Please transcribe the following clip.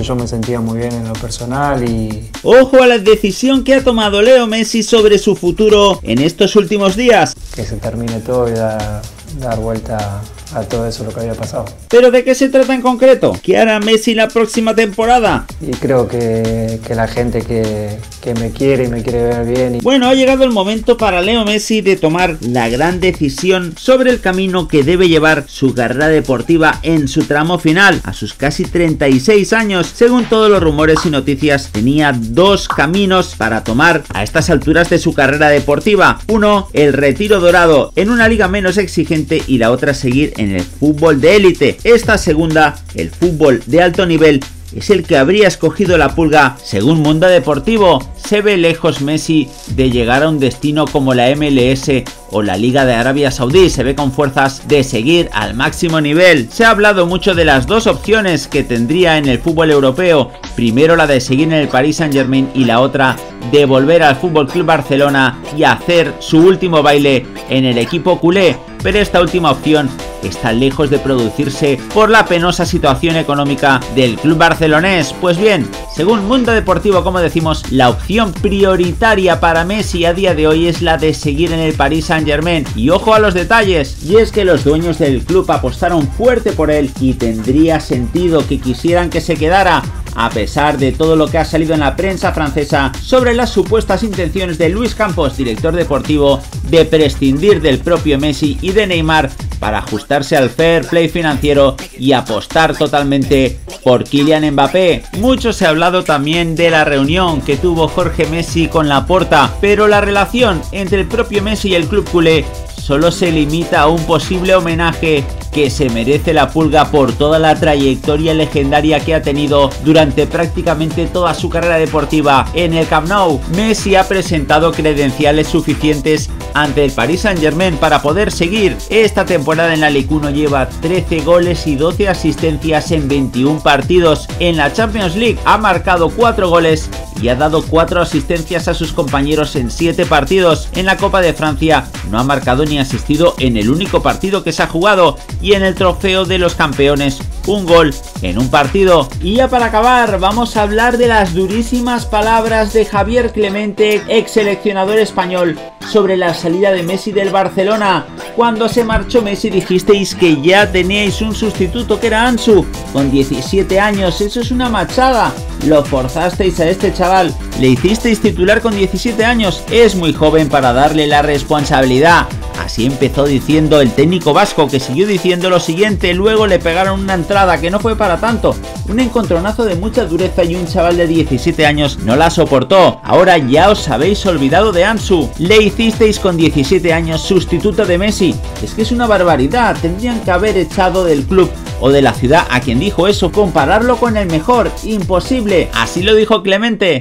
Yo me sentía muy bien en lo personal y... Ojo a la decisión que ha tomado Leo Messi sobre su futuro en estos últimos días. Que se termine todo y dar, dar vuelta a todo eso lo que había pasado. ¿Pero de qué se trata en concreto? ¿Qué hará Messi la próxima temporada? Y creo que, que la gente que, que, me quiere y me quiere ver bien. Y... Bueno, ha llegado el momento para Leo Messi de tomar la gran decisión sobre el camino que debe llevar su carrera deportiva en su tramo final. A sus casi 36 años, según todos los rumores y noticias, tenía dos caminos para tomar a estas alturas de su carrera deportiva. Uno, el retiro dorado en una liga menos exigente y la otra seguir en el fútbol de élite. Esta segunda, el fútbol de alto nivel, es el que habría escogido la pulga. Según Mundo Deportivo, se ve lejos Messi de llegar a un destino como la MLS o la Liga de Arabia Saudí. Se ve con fuerzas de seguir al máximo nivel. Se ha hablado mucho de las dos opciones que tendría en el fútbol europeo. Primero la de seguir en el Paris Saint Germain y la otra de volver al Fútbol Club Barcelona y hacer su último baile en el equipo culé. Pero esta última opción está lejos de producirse por la penosa situación económica del club barcelonés. Pues bien, según Mundo Deportivo, como decimos, la opción prioritaria para Messi a día de hoy es la de seguir en el Paris Saint Germain. Y ojo a los detalles, y es que los dueños del club apostaron fuerte por él y tendría sentido que quisieran que se quedara a pesar de todo lo que ha salido en la prensa francesa sobre las supuestas intenciones de Luis Campos, director deportivo, de prescindir del propio Messi y de Neymar para ajustarse al fair play financiero y apostar totalmente por Kylian Mbappé. Mucho se ha también de la reunión que tuvo Jorge Messi con la Porta, pero la relación entre el propio Messi y el club culé solo se limita a un posible homenaje que se merece la pulga por toda la trayectoria legendaria que ha tenido durante prácticamente toda su carrera deportiva en el Camp Nou. Messi ha presentado credenciales suficientes ante el Paris Saint Germain para poder seguir. Esta temporada en la Ligue 1 lleva 13 goles y 12 asistencias en 21 partidos. En la Champions League ha marcado 4 goles y ha dado 4 asistencias a sus compañeros en 7 partidos. En la Copa de Francia no ha marcado ni asistido en el único partido que se ha jugado y en el trofeo de los campeones un gol en un partido. Y ya para acabar, vamos a hablar de las durísimas palabras de Javier Clemente, ex seleccionador español, sobre la salida de Messi del Barcelona. Cuando se marchó Messi dijisteis que ya teníais un sustituto que era Ansu, con 17 años, eso es una machada. Lo forzasteis a este chaval, le hicisteis titular con 17 años, es muy joven para darle la responsabilidad. Así empezó diciendo el técnico vasco, que siguió diciendo lo siguiente, luego le pegaron una entrada que no fue para tanto, un encontronazo de mucha dureza y un chaval de 17 años no la soportó. Ahora ya os habéis olvidado de Ansu, le hicisteis con 17 años sustituto de Messi. Es que es una barbaridad, tendrían que haber echado del club o de la ciudad a quien dijo eso, compararlo con el mejor, imposible, así lo dijo Clemente.